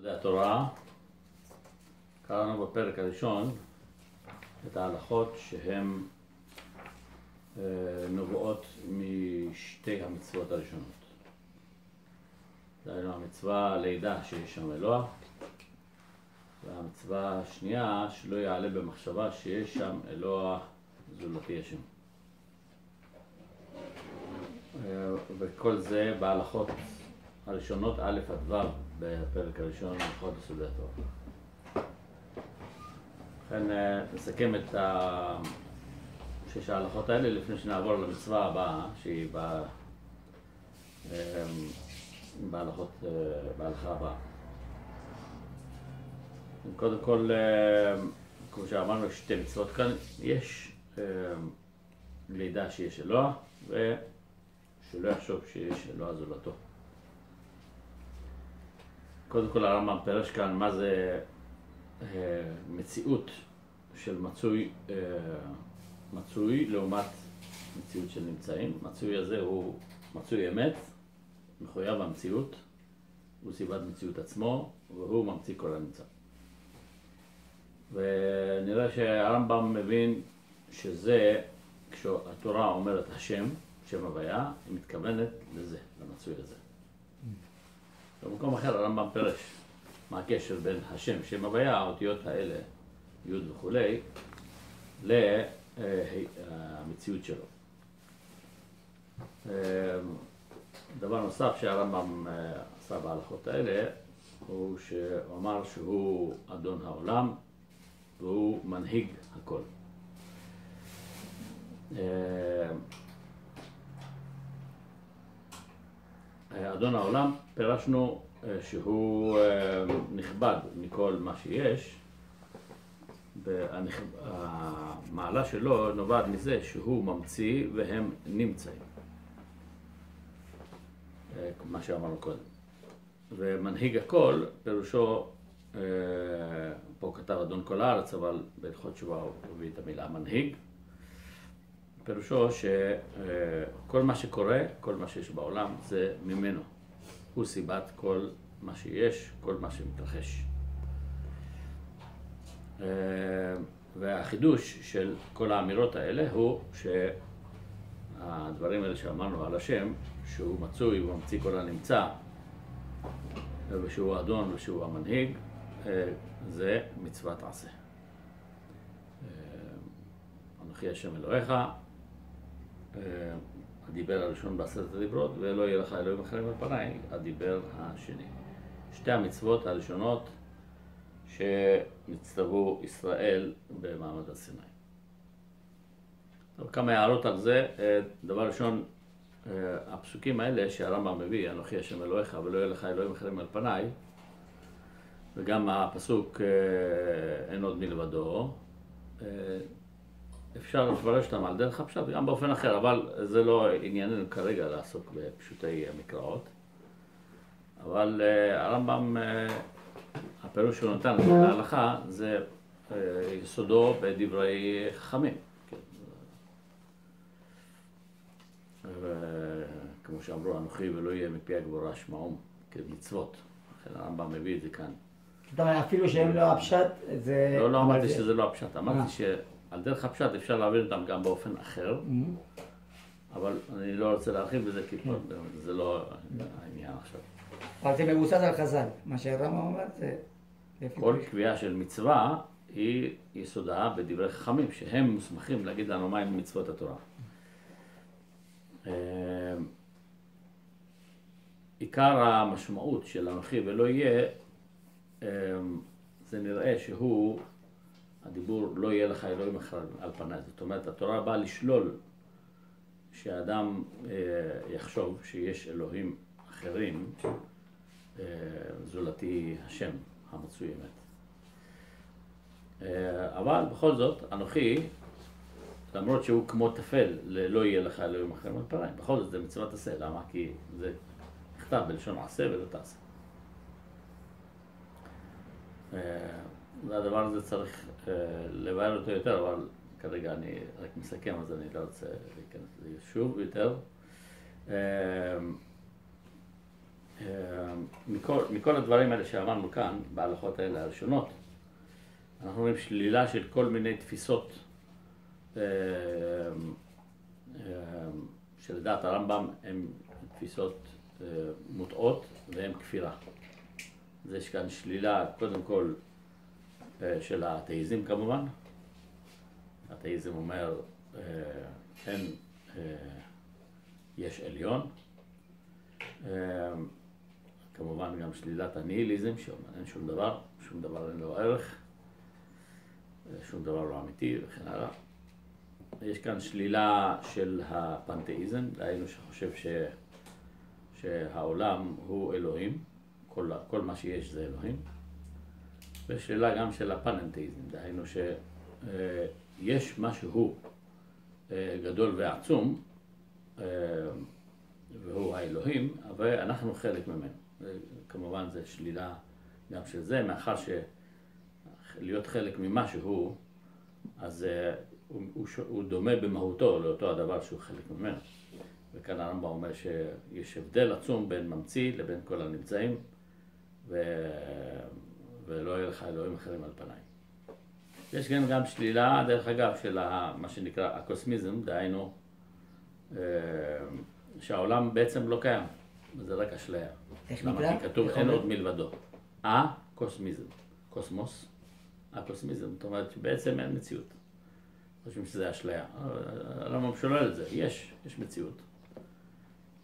זה התורה, קראנו בפרק הראשון את ההלכות שהן אה, נובעות משתי המצוות הראשונות. דהיינו המצווה לידה שיש שם אלוה, והמצווה השנייה שלא יעלה במחשבה שיש שם אלוה זולתי השם. אה, וכל זה בהלכות הראשונות א' עד ו' בפרק הראשון הלכות יסודי התורה. לכן אה, נסכם את שש ההלכות האלה לפני שנעבור למצווה הבאה שהיא אה, בהלכות, אה, בהלכה הבאה. קודם כל, כמו שאמרנו, שתי מצוות כאן, יש לידה שיש אלוה ושלא יחשוב שיש אלוה זולתו. קודם כל הרמב"ם פירש כאן מה זה אה, מציאות של מצוי, אה, מצוי לעומת מציאות של נמצאים. מצוי הזה הוא מצוי אמת, מחויב המציאות, הוא סיבת מציאות עצמו, והוא ממציא כל הנמצא. ונראה שהרמב"ם מבין שזה, כשהתורה אומרת השם, שם הוויה, היא מתכוונת לזה, למצוי הזה. במקום אחר הרמב"ם פירש מה הקשר בין השם, שם הוויה, האותיות האלה, י' וכולי, למציאות שלו. דבר נוסף שהרמב"ם אה, עשה בהלכות האלה, הוא שהוא אמר שהוא אדון העולם והוא מנהיג הכל. אה, אדון העולם, פירשנו אה, שהוא אה, נכבד מכל מה שיש. המעלה שלו נובעת מזה שהוא ממציא והם נמצאים. אה, מה שאמרנו קודם. ומנהיג הכל, פירושו, פה כתב אדון כל הארץ, אבל בהלכות תשובה הוא הביא את המילה מנהיג. פירושו שכל מה שקורה, כל מה שיש בעולם, זה ממנו. הוא סיבת כל מה שיש, כל מה שמתרחש. והחידוש של כל האמירות האלה הוא שהדברים האלה שאמרנו על השם, שהוא מצוי וממציא כל הנמצא, ושהוא האדון ושהוא המנהיג, זה מצוות עשה. אנוכי השם אלוהיך, הדיבר הראשון בעשרת הדיברות, ולא יהיה לך אלוהים אחרים על פניי, הדיבר השני. שתי המצוות הראשונות שנצטוו ישראל במעמד הסיני. טוב, כמה הערות על זה. אה, דבר ראשון, אה, הפסוקים האלה שהרמב"ם מביא, אנוכי השם אלוהיך ולא יהיה לך אלוהים אחרים על פניי, וגם הפסוק אה, אין עוד מלבדו, אפשר לפרש אותם על דרך הפשט וגם באופן אחר, אבל זה לא ענייננו כרגע לעסוק בפשוטי המקראות. אבל uh, הרמב"ם, uh, הפירוש שהוא נתן להלכה זה uh, יסודו בדברי חכמים. כן. כמו שאמרו, אנוכי ולא יהיה מפי הגבורה שמעום כמצוות. לכן הרמב"ם מביא את זה כאן. זאת אומרת, אפילו שהם לא הפשט, זה... לא, לא אמרתי שזה לא הפשט, אמרתי שעל דרך הפשט אפשר להעביר אותם גם באופן אחר, אבל אני לא רוצה להרחיב בזה, כי זה לא העניין עכשיו. אבל זה מבוסס על חז"ל. מה שהרמב"ם אומר זה... כל קביעה של מצווה היא יסודה בדברי חכמים, שהם מוסמכים להגיד לנו מהם מצוות התורה. אה, עיקר המשמעות של אנוכי ולא יהיה, אה, זה נראה שהוא, הדיבור לא יהיה לך אלוהים אחר על פניי. זאת אומרת, התורה באה לשלול שאדם אה, יחשוב שיש אלוהים אחרים אה, זולתי השם המצוי אמת. אה, אבל בכל זאת, אנוכי, למרות שהוא כמו טפל, לא יהיה לך אלוהים אחרים על פניי, בכל זאת זה מצוות עשה, למה? כי זה נכתב בלשון עשה ולא תעשה. והדבר הזה צריך לבאר אותו יותר, אבל כרגע אני רק מסכם, אז אני לא רוצה להיכנס לזה שוב יותר. מכל, מכל הדברים האלה שאמרנו כאן, בהלכות האלה הראשונות, אנחנו רואים שלילה של כל מיני תפיסות אה, אה, שלדעת הרמב"ם הן תפיסות אה, מוטעות והן כפירה. אז יש כאן שלילה, קודם כל, של האתאיזם כמובן. האתאיזם אומר, אין, יש עליון. כמובן גם שלילת הניהיליזם, שאומר אין שום דבר, שום דבר אין לו ערך. שום דבר לא אמיתי וכן הלאה. יש כאן שלילה של הפנתאיזם, דהיינו שחושב ש... שהעולם הוא אלוהים, כל, כל מה שיש זה אלוהים, ושלילה גם של הפננתאיזם, דהיינו שיש משהו אה, גדול ועצום, אה, והוא האלוהים, ואנחנו חלק ממנו. כמובן זו שלילה גם של זה, מאחר ש... להיות חלק ממשהו, אז uh, הוא, הוא, הוא דומה במהותו לאותו הדבר שהוא חלק ממנו. וכאן הרמב"ם אומר שיש הבדל עצום בין ממציא לבין כל הנמצאים, ו... ולא יהיה לך אלוהים אחרים על פניי. יש כאן גם שלילה, דרך אגב, של מה שנקרא הקוסמיזם, דהיינו uh, שהעולם בעצם לא קיים, וזה רק אשליה. איך נקרא? למה? כי כתוב אין עוד מלבדו. א-קוסמיזם, קוסמוס. הקוסמיזם, זאת אומרת שבעצם אין מציאות. חושבים שזה אשליה. הרמב"ם שולל את זה, יש, יש מציאות.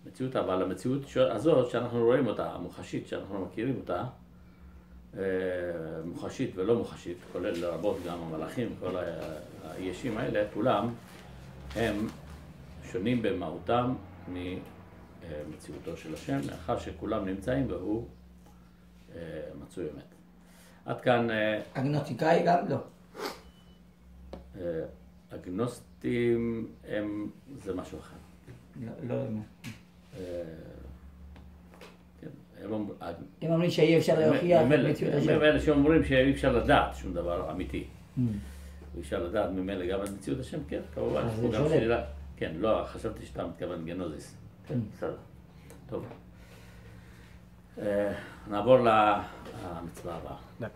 מציאות, אבל המציאות הזאת שאנחנו רואים אותה, המוחשית שאנחנו מכירים אותה, אה, מוחשית ולא מוחשית, כולל לרבות גם המלאכים, כל הישים האלה, כולם הם שונים במהותם ממציאותו של השם, מאחר שכולם נמצאים והוא אה, מצוי אמת. עד כאן... אה, אגנוסטיקאי גם לא. אה, אגנוסטים הם... זה משהו אחר. לא, לא. אה, הם אומרים שאי אפשר להוכיח את מציאות השם. הם אלה שאומרים שאי אפשר לדעת שום דבר אמיתי. Mm. אי אפשר לדעת ממילא גם על מציאות השם, כן, כמובן. זה שואל. כן, לא, חשבתי שאתה מתכוון גנוזיס. כן. בסדר. טוב. נעבור למצווה הבאה.